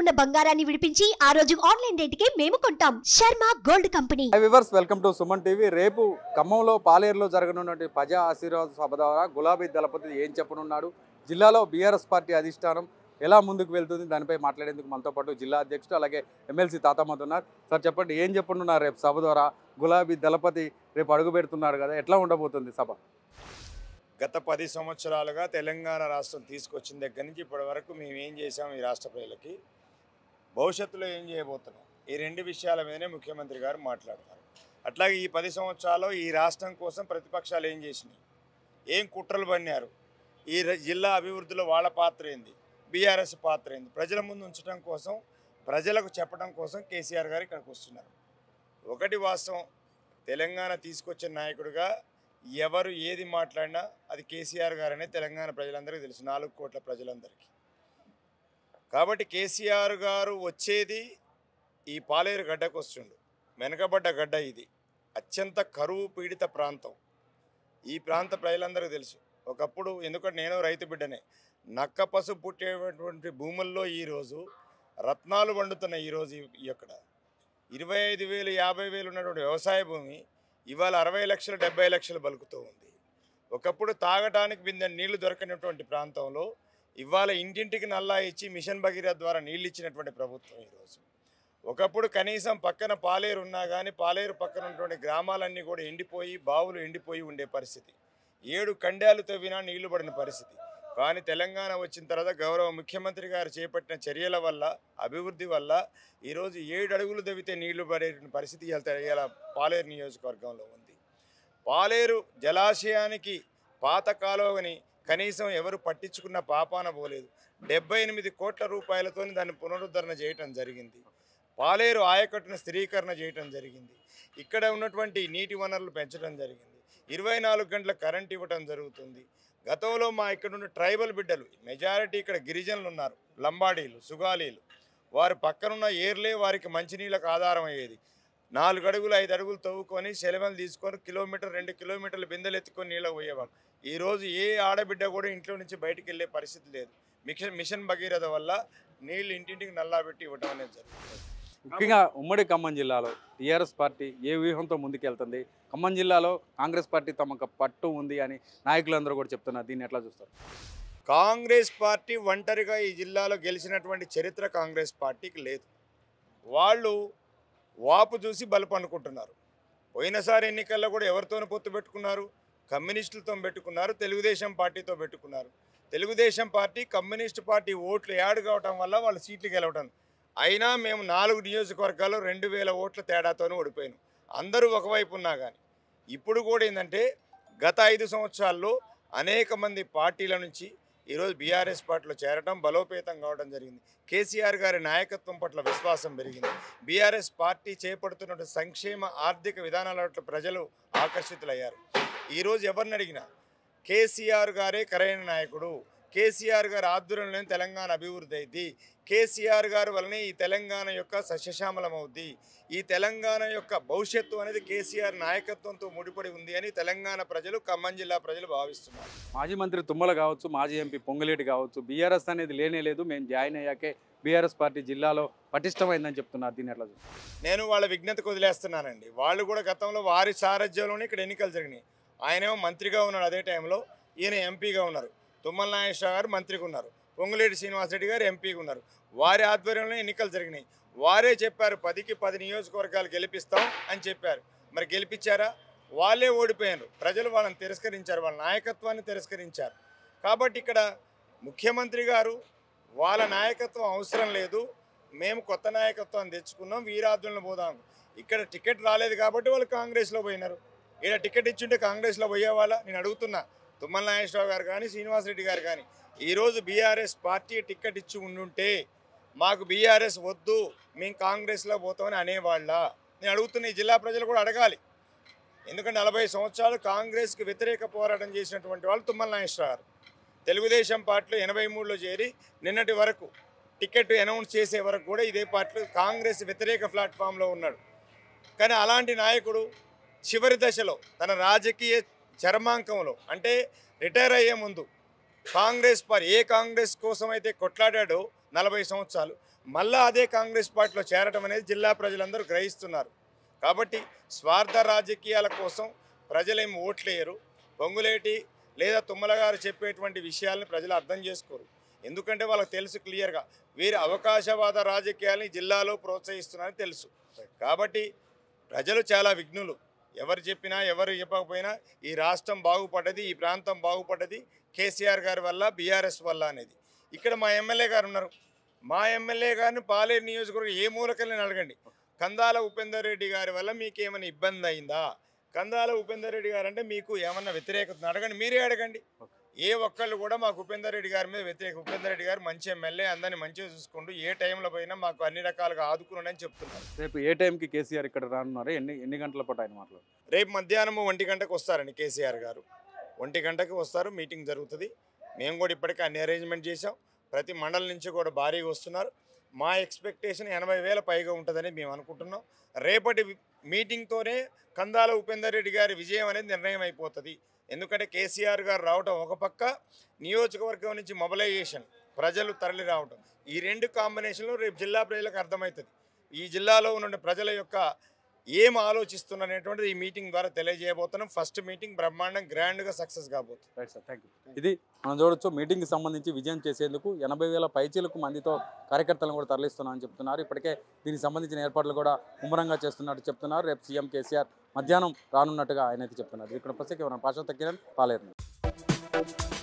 ఉన్న బంగారాన్ని విడిపించి ఆ రోజు ఆన్లైన్ రేటుకే మేము కొంటాం. Sharma gold company. Viewers welcome to Suman TV రేపు ఖమ్మంలో పాలేరులో జరగనున్నటువంటి ప్రజా ఆశీర్వాద సభ ద్వారా గులాబీ దళపతి ఏం చెప్పనున్నాడు? జిల్లాలో బీఆర్ఎస్ పార్టీ అధిష్టానం ఎలా ముందుకు వెళ్తుంది? దానిపై మాట్లాడేందుకు మనతో పాటు జిల్లా అధ్యక్షుడు అలాగే ఎమ్మెల్సీ తాతమ్మతో ఉన్నారు. సార్ చెప్పండి ఏం చెప్పనున్నారు రేపు సభ ద్వారా? గులాబీ దళపతి రేపు అడుగు పెడుతున్నారు కదా ఎట్లా ఉండబోతుంది సభ? గత పది సంవత్సరాలుగా తెలంగాణ రాష్ట్రం తీసుకొచ్చిన దగ్గర నుంచి ఇప్పటి వరకు మేము ఏం చేసాం ఈ రాష్ట్ర ప్రజలకి? భవిష్యత్తులో ఏం చేయబోతున్నాం? ఈ రెండు విషయాల మీదనే ముఖ్యమంత్రి గారు మాట్లాడతారు. అట్లాగే ఈ పది సంవత్సరాల్లో ఈ రాష్ట్రం కోసం ప్రతిపక్షాలు ఏం చేసినాయి? ఏం కుట్రలు పన్నారు ఈ జిల్లా అభివృద్ధిలో వాళ్ళ పాత్ర ఏంది? బీఆర్ఎస్ పాత్ర ఏంది? ప్రజల ముందు ఉంచడం కోసం ప్రజలకు చెప్పడం కోసం కేసీఆర్ గారు ఇక్కడికి వస్తున్నారు. ఒకటి వాస్తవం తెలంగాణ తీసుకొచ్చిన నాయకుడిగా ఎవరు ఏది మాట్లాడినా అది కేసీఆర్ గారనే తెలంగాణ ప్రజలందరికీ తెలుసు. నాలుగు కోట్ల ప్రజలందరికీ. కాబట్టి కేసీఆర్ గారు వచ్చేది ఈ పాలేరు గడ్డకు వస్తుండు. వెనకబడ్డ గడ్డ ఇది. అత్యంత కరువు పీడిత ప్రాంతం. ఈ ప్రాంత ప్రజలందరికీ తెలుసు. ఒకప్పుడు ఎందుకంటే నేను రైతు బిడ్డనే. నక్క పసుపు పుట్టేటువంటి భూముల్లో ఈరోజు రత్నాలు వండుతున్నాయి ఈరోజు ఈ- ఇక్కడ ఇరవై ఐదు వేలు యాభై వేలు ఉన్నటువంటి వ్యవసాయ భూమి ఇవాళ అరవై లక్షలు డెబ్బై లక్షలు బలుకుతూ ఉంది. ఒకప్పుడు తాగటానికి బిందె నీళ్ళు దొరకనటువంటి ప్రాంతంలో ఇవాళ ఇంటింటికి నల్లా ఇచ్చి మిషన్ భగీరథ ద్వారా నీళ్ళు ఇచ్చినటువంటి ప్రభుత్వం ఈరోజు. ఒకప్పుడు కనీసం పక్కన పాలేరు ఉన్నా కానీ పాలేరు పక్కన ఉన్నటువంటి గ్రామాలన్నీ కూడా ఎండిపోయి బావులు ఎండిపోయి ఉండే పరిస్థితి. ఏడు కండాలు తవ్వినా నీళ్ళు పడిన పరిస్థితి. కానీ తెలంగాణ వచ్చిన తర్వాత గౌరవ ముఖ్యమంత్రి గారు చేపట్టిన చర్యల వల్ల అభివృద్ధి వల్ల ఈరోజు ఏడు అడుగులు తవ్వితే నీళ్ళు పడే పరిస్థితి ఇలా పాలేరు నియోజకవర్గంలో ఉంది. పాలేరు జలాశయానికి పాత కాలువని కనీసం ఎవరు పట్టించుకున్న పాపాన పోలేదు. డెబ్బై ఎనిమిది కోట్ల రూపాయలతో దాన్ని పునరుద్ధరణ చేయటం జరిగింది. పాలేరు ఆయకట్టును స్థిరీకరణ చేయటం జరిగింది. ఇక్కడ ఉన్నటువంటి నీటి వనరులు పెంచడం జరిగింది. ఇరవై నాలుగు గంటల కరెంట్ ఇవ్వటం జరుగుతుంది. గతంలో మా ఇక్కడ ఉన్న ట్రైబల్ బిడ్డలు మెజారిటీ ఇక్కడ గిరిజనులు ఉన్నారు లంబాడీలు సుగాలీలు. వారి పక్కనున్న ఏర్లే వారికి మంచినీళ్ళకు ఆధారం అయ్యేది. నాలుగు అడుగులు ఐదు అడుగులు తవ్వుకొని సెలవులు తీసుకొని కిలోమీటర్ రెండు కిలోమీటర్లు బిందెలు ఎత్తుకొని నీళ్ళకు పోయేవాళ్ళు ఈరోజు ఏ ఆడబిడ్డ కూడా ఇంట్లో నుంచి బయటికి వెళ్ళే పరిస్థితి లేదు. మిషన్ మిషన్ భగీరథ వల్ల నీళ్ళు ఇంటింటికి నల్లా పెట్టి ఇవ్వడం అనేది జరుగుతుంది. ముఖ్యంగా ఉమ్మడి ఖమ్మం జిల్లాలో టీఆర్ఎస్ పార్టీ ఏ వ్యూహంతో ముందుకెళ్తుంది? ఖమ్మం జిల్లాలో కాంగ్రెస్ పార్టీ తమకు పట్టు ఉంది అని నాయకులందరూ కూడా చెప్తున్నారు. దీన్ని ఎట్లా చూస్తారు? కాంగ్రెస్ పార్టీ ఒంటరిగా ఈ జిల్లాలో గెలిచినటువంటి చరిత్ర కాంగ్రెస్ పార్టీకి లేదు. వాళ్ళు వాపు చూసి బలపనుకుంటున్నారు. పోయినసారి ఎన్నికల్లో కూడా ఎవరితోనూ పొత్తు పెట్టుకున్నారు? కమ్యూనిస్టులతో పెట్టుకున్నారు తెలుగుదేశం పార్టీతో పెట్టుకున్నారు. తెలుగుదేశం పార్టీ కమ్యూనిస్ట్ పార్టీ ఓట్లు యాడ్ కావటం వల్ల వాళ్ళు సీట్లు గెలవటం. అయినా మేము నాలుగు నియోజకవర్గాల్లో రెండు వేల ఓట్ల తేడాతోనే ఓడిపోయాను. అందరూ ఒకవైపు ఉన్నా కానీ ఇప్పుడు కూడా ఏంటంటే గత ఐదు సంవత్సరాల్లో అనేక మంది పార్టీల నుంచి ఈరోజు బీఆర్ఎస్ పార్టీలో చేరడం బలోపేతం కావడం జరిగింది. కేసీఆర్ గారి నాయకత్వం పట్ల విశ్వాసం పెరిగింది. బీఆర్ఎస్ పార్టీ చేపడుతున్న సంక్షేమ ఆర్థిక విధానాల పట్ల ప్రజలు ఆకర్షితులయ్యారు. ఈరోజు ఎవరిని అడిగినా? కేసీఆర్ గారే కరైన నాయకుడు. కేసీఆర్ గారి ఆధ్వర్యంలోనే తెలంగాణ అభివృద్ధి అయింది. కేసీఆర్ గారి వల్లనే ఈ తెలంగాణ యొక్క సస్యశ్యామలం అవుద్ది. ఈ తెలంగాణ యొక్క భవిష్యత్తు అనేది కేసీఆర్ నాయకత్వంతో ముడిపడి ఉంది అని తెలంగాణ ప్రజలు ఖమ్మం జిల్లా ప్రజలు భావిస్తున్నారు. మాజీ మంత్రి తుమ్మల కావచ్చు మాజీ ఎంపీ పొంగులేటి కావచ్చు బీఆర్ఎస్ అనేది లేనే లేదు. మేము జాయిన్ అయ్యాకే బీఆర్ఎస్ పార్టీ జిల్లాలో పటిష్టమైందని చెప్తున్నారు దీన్ని ఎట్లా నేను వాళ్ళ విజ్ఞతకు వదిలేస్తున్నానండి. వాళ్ళు కూడా గతంలో వారి సారథ్యంలోనే ఇక్కడ ఎన్నికలు జరిగినాయి. ఆయనేమో మంత్రిగా ఉన్నాడు అదే టైంలో ఈయన ఎంపీగా ఉన్నారు. తుమ్మల నాగేశ్వర గారు మంత్రిగా ఉన్నారు పొంగులేటి శ్రీనివాసరెడ్డి గారు ఎంపీగా ఉన్నారు. వారి ఆధ్వర్యంలో ఎన్నికలు జరిగినాయి. వారే చెప్పారు పదికి పది నియోజకవర్గాలు గెలిపిస్తాం అని చెప్పారు. మరి గెలిపించారా? వాళ్ళే ఓడిపోయారు ప్రజలు వాళ్ళని తిరస్కరించారు. వాళ్ళ నాయకత్వాన్ని తిరస్కరించారు. కాబట్టి ఇక్కడ ముఖ్యమంత్రి గారు వాళ్ళ నాయకత్వం అవసరం లేదు. మేము కొత్త నాయకత్వాన్ని తెచ్చుకున్నాం వీరాధ్యులను పోదాం. ఇక్కడ టికెట్ రాలేదు కాబట్టి వాళ్ళు కాంగ్రెస్లో పోయినారు. ఇక్కడ టికెట్ ఇచ్చుంటే కాంగ్రెస్లో పోయేవాళ్ళ? నేను అడుగుతున్నా. తుమ్మల నాగేశ్వరరావు గారు కానీ శ్రీనివాసరెడ్డి గారు కానీ ఈరోజు బీఆర్ఎస్ పార్టీ టిక్కెట్ ఇచ్చి ఉండుంటే మాకు బీఆర్ఎస్ వద్దు మేము కాంగ్రెస్లో పోతామని అనేవాళ్ళ? నేను అడుగుతున్న ఈ జిల్లా ప్రజలు కూడా అడగాలి. ఎందుకంటే నలభై సంవత్సరాలు కాంగ్రెస్కి వ్యతిరేక పోరాటం చేసినటువంటి వాళ్ళు తుమ్మల నాగేశ్వరరావు గారు. తెలుగుదేశం పార్టీలో ఎనభై మూడులో చేరి నిన్నటి వరకు టికెట్ అనౌన్స్ చేసే వరకు కూడా ఇదే పార్టీలో కాంగ్రెస్ వ్యతిరేక ప్లాట్ఫామ్లో ఉన్నాడు. కానీ అలాంటి నాయకుడు చివరి దశలో తన రాజకీయ చర్మాంకంలో అంటే రిటైర్ అయ్యే ముందు కాంగ్రెస్ పార్టీ ఏ కాంగ్రెస్ కోసం అయితే కొట్లాడాడో నలభై సంవత్సరాలు మళ్ళా అదే కాంగ్రెస్ పార్టీలో చేరటం అనేది జిల్లా ప్రజలందరూ గ్రహిస్తున్నారు. కాబట్టి స్వార్థ రాజకీయాల కోసం ప్రజలేమి ఓట్లేయరు. పొంగులేటి లేదా తుమ్మల గారు చెప్పేటువంటి విషయాలను ప్రజలు అర్థం చేసుకోరు. ఎందుకంటే వాళ్ళకి తెలుసు క్లియర్గా వీరి అవకాశవాద రాజకీయాల్ని జిల్లాలో ప్రోత్సహిస్తున్నారని తెలుసు. కాబట్టి ప్రజలు చాలా విఘ్నులు. ఎవరు చెప్పినా ఎవరు చెప్పకపోయినా ఈ రాష్ట్రం బాగుపడ్డది ఈ ప్రాంతం బాగుపడ్డది కేసీఆర్ గారి వల్ల బీఆర్ఎస్ వల్ల అనేది. ఇక్కడ మా ఎమ్మెల్యే గారు ఉన్నారు. మా ఎమ్మెల్యే గారిని పాలేరు నియోజకవర్గం ఏ మూలకెళ్ళని అడగండి. కందాల ఉపేందర్ రెడ్డి గారి వల్ల మీకు ఏమైనా ఇబ్బంది అయిందా? కందాల ఉపేందర్ రెడ్డి గారు అంటే మీకు ఏమన్నా వ్యతిరేకత అడగండి. మీరే అడగండి. ఏ ఒక్కళ్ళు కూడా మాకు ఉపేందర్ రెడ్డి గారి మీద వ్యతిరేక. ఉపేందర్ రెడ్డి గారు మంచి ఎమ్మెల్యే అందరిని మంచిగా చూసుకుంటూ ఏ టైంలో పోయినా మాకు అన్ని రకాలుగా ఆదుకున్నాడని చెప్తున్నారు. రేపు ఏ టైంకి కేసీఆర్ ఇక్కడ రానున్నారు? ఎన్ని ఎన్ని గంటల పాటు ఆయన మాట్లాడు రేపు మధ్యాహ్నం ఒంటి గంటకు వస్తారండి కేసీఆర్ గారు. ఒంటి గంటకు వస్తారు మీటింగ్ జరుగుతుంది. మేము కూడా ఇప్పటికే అన్ని అరేంజ్మెంట్ చేసాం ప్రతి మండలం నుంచి కూడా భారీగా వస్తున్నారు. మా ఎక్స్పెక్టేషన్ ఎనభై వేల పైగా ఉంటుందని మేము అనుకుంటున్నాం. రేపటి మీటింగ్తోనే కందాల ఉపేందర్ రెడ్డి గారి విజయం అనేది నిర్ణయం అయిపోతుంది ఎందుకంటే కేసీఆర్ గారు రావడం ఒక పక్క నియోజకవర్గం నుంచి మొబలైజేషన్ ప్రజలు తరలి రావడం ఈ రెండు కాంబినేషన్లు రేపు జిల్లా ప్రజలకు అర్థమవుతుంది. ఈ జిల్లాలో ఉన్న ప్రజల యొక్క ఏం ఆలోచిస్తున్నటువంటిది ఈ మీటింగ్ ద్వారా తెలియజేయబోతున్నాం. ఫస్ట్ మీటింగ్ బ్రహ్మాండం గ్రాండ్గా సక్సెస్ కాబోతుంది. రైట్ సార్ థ్యాంక్ యూ ఇది మనం చూడొచ్చు మీటింగ్కి సంబంధించి విజయం చేసేందుకు ఎనభై వేల పైచీలకు మందితో కార్యకర్తలను కూడా తరలిస్తున్నామని చెప్తున్నారు. ఇప్పటికే దీనికి సంబంధించిన ఏర్పాట్లు కూడా ముమ్మరంగా చేస్తున్నట్టు చెప్తున్నారు. రేపు సీఎం కేసీఆర్ మధ్యాహ్నం రానున్నట్టుగా ఆయన అయితే చెప్తున్నారు. ఇక్కడ ప్రస్తుతం పాశా తక్కిరన్ పాలేరు